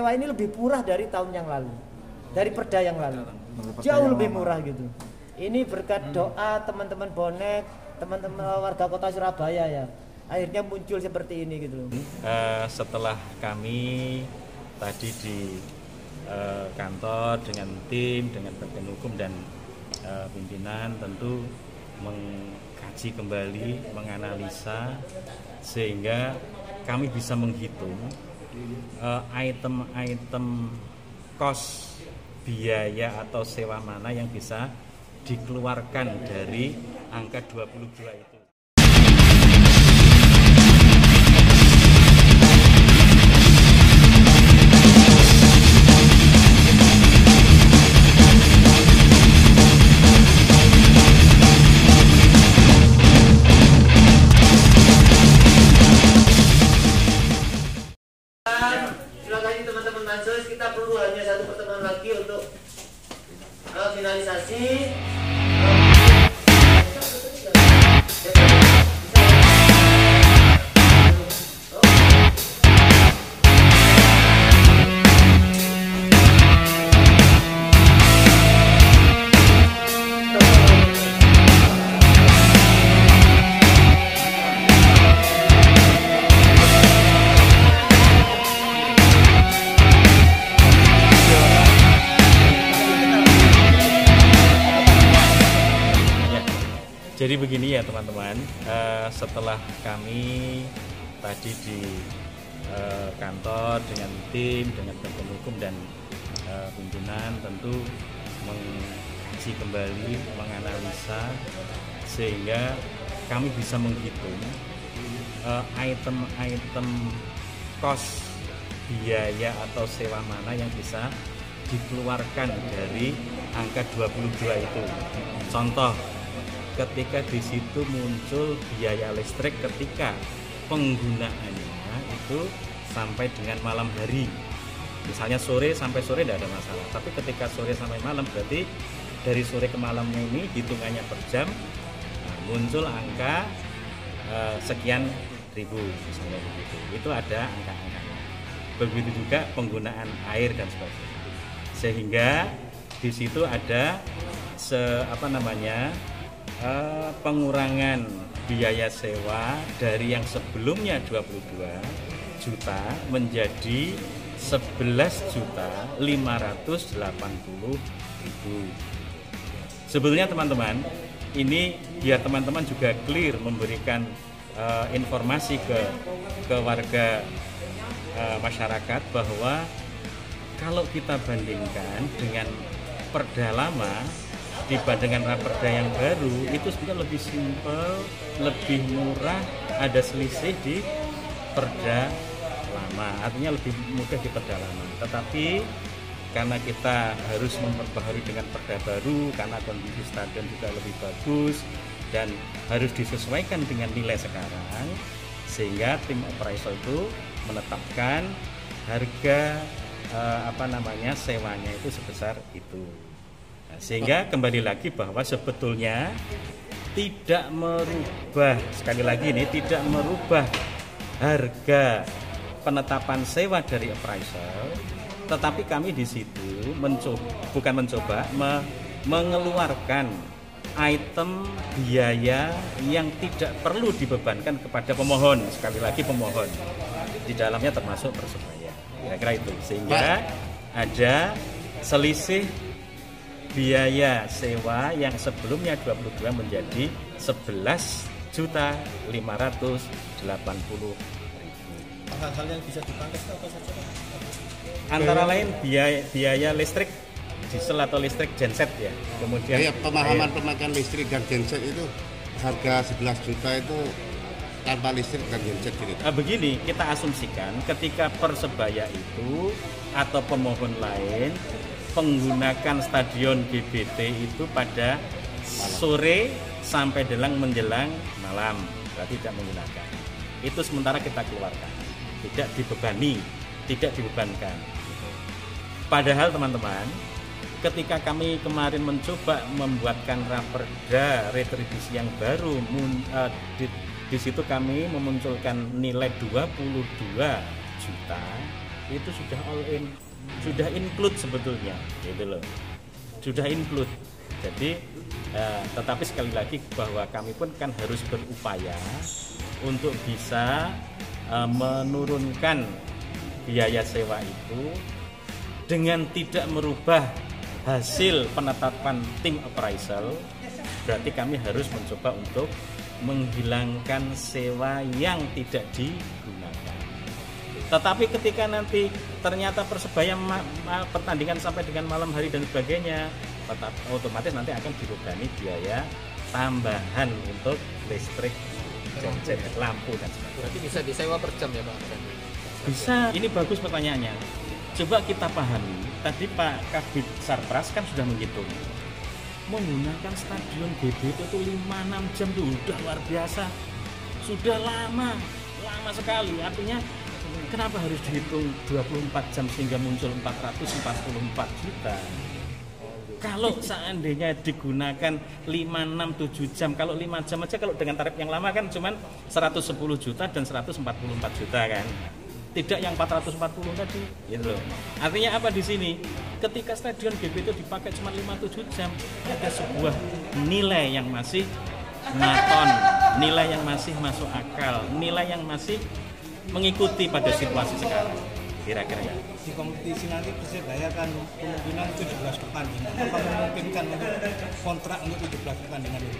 sewa ini lebih murah dari tahun yang lalu, dari perda yang lalu, jauh lebih murah gitu. Ini berkat doa teman-teman bonek, teman-teman warga kota Surabaya ya, akhirnya muncul seperti ini gitu loh. Eh, setelah kami tadi di eh, kantor dengan tim, dengan bagian hukum dan eh, pimpinan tentu mengkaji kembali, menganalisa sehingga kami bisa menghitung eh, item-item kos biaya atau sewa mana yang bisa dikeluarkan dari angka 22 itu. Pansus. Kita perlu hanya satu pertemuan lagi untuk uh, finalisasi. Jadi begini ya teman-teman, Eh, setelah kami tadi di eh, kantor dengan tim, dengan bagian hukum dan eh, pimpinan tentu mengkaji kembali, menganalisa sehingga kami bisa menghitung item-item kos biaya atau sewa mana yang bisa dikeluarkan dari angka 22 itu. Contoh, ketika di situ muncul biaya listrik ketika penggunaannya itu sampai dengan malam hari. Misalnya sore sampai sore tidak ada masalah. Tapi ketika sore sampai malam berarti dari sore ke malamnya ini hitungannya per jam nah, muncul angka eh, sekian ribu misalnya begitu. Itu ada angka-angkanya. Begitu juga penggunaan air dan sebagainya. Sehingga di situ ada se apa namanya eh, pengurangan biaya sewa dari yang sebelumnya 22 juta menjadi 11 juta 580 ribu. Sebetulnya teman-teman, ini biar teman-teman juga clear memberikan eh, informasi ke ke warga eh, masyarakat bahwa kalau kita bandingkan dengan perda lama dibandingkan raperda yang baru itu sebenarnya lebih simpel, lebih murah, ada selisih di perda lama, artinya lebih mudah di perda lama. Tetapi karena kita harus memperbaharui dengan perda baru, karena kondisi stadion juga lebih bagus dan harus disesuaikan dengan nilai sekarang, sehingga tim operasional itu menetapkan harga eh, apa namanya sewanya itu sebesar itu. Sehingga kembali lagi bahwa sebetulnya tidak merubah sekali lagi ini tidak merubah harga penetapan sewa dari appraisal, tetapi kami di situ mencoba bukan mencoba me- mengeluarkan item biaya yang tidak perlu dibebankan kepada pemohon sekali lagi pemohon. Di dalamnya termasuk persebaya. Kira-kira itu. Sehingga ada selisih biaya sewa yang sebelumnya 22 menjadi 11 juta 580 ribu. hal-hal yang bisa dipangkas apa saja Pak? Antara lain biaya, biaya listrik diesel atau listrik genset ya. Kemudian Ya, pemahaman pemakaian listrik dan genset itu harga 11 juta itu tanpa listrik dan genset gitu. Nah, begini, kita asumsikan ketika Persebaya itu atau pemohon lain menggunakan stadion GBT itu pada sore sampai dengan menjelang malam, berarti tidak menggunakan. Itu sementara kita keluarkan, tidak dibebani, tidak dibebankan. Padahal teman-teman, ketika kami kemarin mencoba membuatkan raperda retribusi yang baru, eh, di, di situ kami memunculkan nilai 22 juta itu sudah all in sudah include sebetulnya gitu loh. Sudah include. Jadi eh, tetapi sekali lagi bahwa kami pun kan harus berupaya untuk bisa eh, menurunkan biaya sewa itu dengan tidak merubah hasil penetapan tim appraisal. Berarti kami harus mencoba untuk menghilangkan sewa yang tidak digunakan tetapi ketika nanti ternyata persebaya pertandingan sampai dengan malam hari dan sebagainya tetap otomatis nanti akan dibebani biaya tambahan untuk listrik genset lampu dan sebagainya. Berarti bisa disewa per jam ya Pak? bisa. Ini bagus pertanyaannya. Coba kita pahami. Tadi Pak Kabit Sarpras kan sudah menghitung. Menggunakan stadion GBT itu 5-6 jam itu udah luar biasa. Sudah lama lama sekali. Artinya kenapa harus dihitung 24 jam sehingga muncul 444 juta kalau seandainya digunakan 5, 6, 7 jam kalau 5 jam aja kalau dengan tarif yang lama kan cuman 110 juta dan 144 juta kan tidak yang 440 tadi gitu loh. Artinya apa di sini? Ketika stadion GB itu dipakai cuma 5-7 jam, ada sebuah nilai yang masih maton, nilai yang masih masuk akal, nilai yang masih mengikuti pada situasi sekarang. Kira-kira ya. Di kompetisi nanti Persebaya kan kemungkinan 17 pertandingan. Apa memungkinkan untuk kontrak untuk 17 pertandingan itu?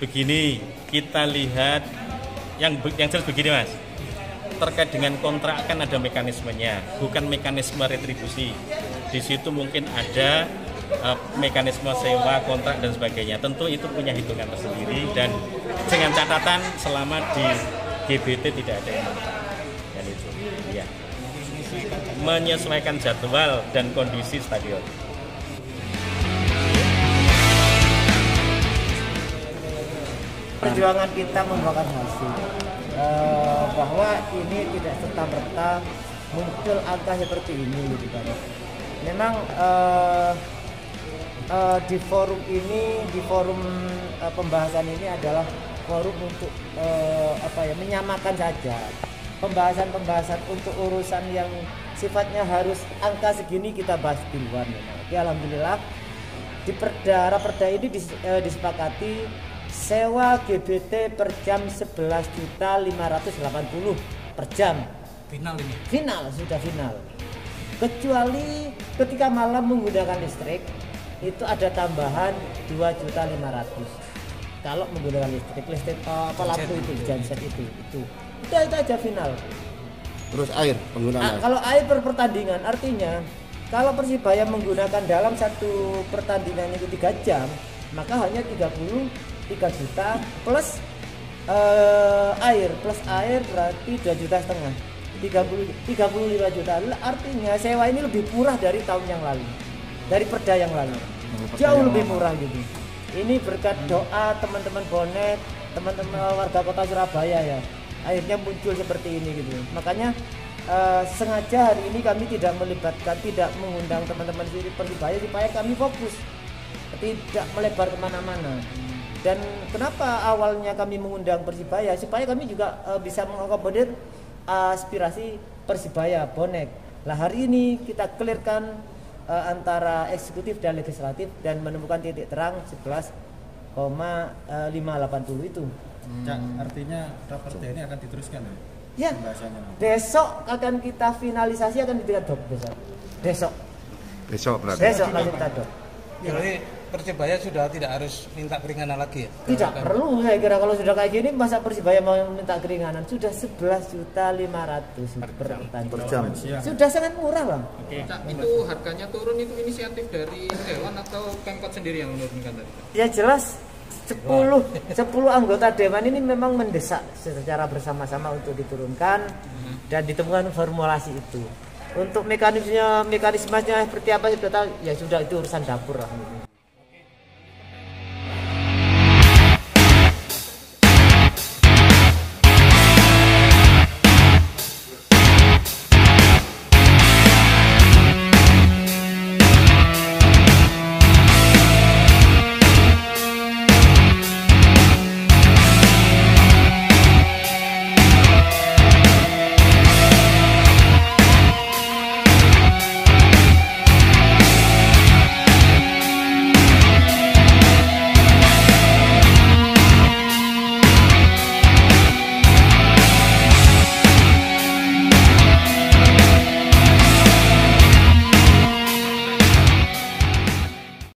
Begini, kita lihat yang yang jelas begini Mas. Terkait dengan kontrak kan ada mekanismenya, bukan mekanisme retribusi. Di situ mungkin ada eh, mekanisme sewa, kontrak dan sebagainya. Tentu itu punya hitungan tersendiri dan dengan catatan selama di GBT tidak ada yang. Dan itu, ya. Menyesuaikan jadwal dan kondisi stadion. perjuangan kita membuahkan hasil Eh, bahwa ini tidak serta merta muncul angka seperti ini gitu kan memang eh, eh, di forum ini di forum eh, pembahasan ini adalah forum untuk eh, apa ya menyamakan saja. Pembahasan-pembahasan untuk urusan yang sifatnya harus angka segini kita bahas duluan memang. Oke, alhamdulillah. Di perda raperda ini dis- eh, disepakati sewa GBT per jam 11 juta 580 per jam. Final ini. final sudah final. Kecuali ketika malam menggunakan listrik itu ada tambahan 2 juta 500 kalau menggunakan listrik listrik eh, apa lampu itu genset itu itu. Udah itu aja final. Terus air penggunaan Nah, air. kalau air per pertandingan artinya kalau Persibaya menggunakan dalam satu pertandingan itu tiga jam maka hanya 33 juta plus eh, air plus air berarti 2 juta setengah. 30 35 juta. Artinya sewa ini lebih murah dari tahun yang lalu dari perda yang lalu. Jauh lebih murah gitu ini berkat doa teman-teman bonek teman-teman warga kota Surabaya ya. Akhirnya muncul seperti ini gitu. Makanya eh, sengaja hari ini kami tidak melibatkan tidak mengundang teman-teman di Persibaya supaya kami fokus. Tidak melebar ke mana-mana. Dan kenapa awalnya kami mengundang Persibaya? Supaya kami juga eh, bisa mengakomodir aspirasi Persibaya bonek. Lah hari ini kita clearkan eh, antara eksekutif dan legislatif dan menemukan titik terang 11,580 itu Cak, artinya raperda ini akan diteruskan ya? ya Pembahasannya. besok akan kita finalisasi akan di dok besok besok Besok berarti. besok kita dok Jadi Persebaya sudah tidak harus minta keringanan lagi ya? Tidak perlu saya kira kalau sudah kayak gini masa Persibaya mau minta keringanan sudah 11 juta 500 per pertandingan. Per jam. Sudah sangat murah bang. Cak, itu harganya turun itu inisiatif dari Dewan atau Pemkot sendiri yang menurunkan tadi? Ya jelas 10 10 anggota dewan ini memang mendesak secara bersama-sama untuk diturunkan dan ditemukan formulasi itu. Untuk mekanismenya mekanismenya seperti apa sudah tahu ya sudah itu urusan dapur lah.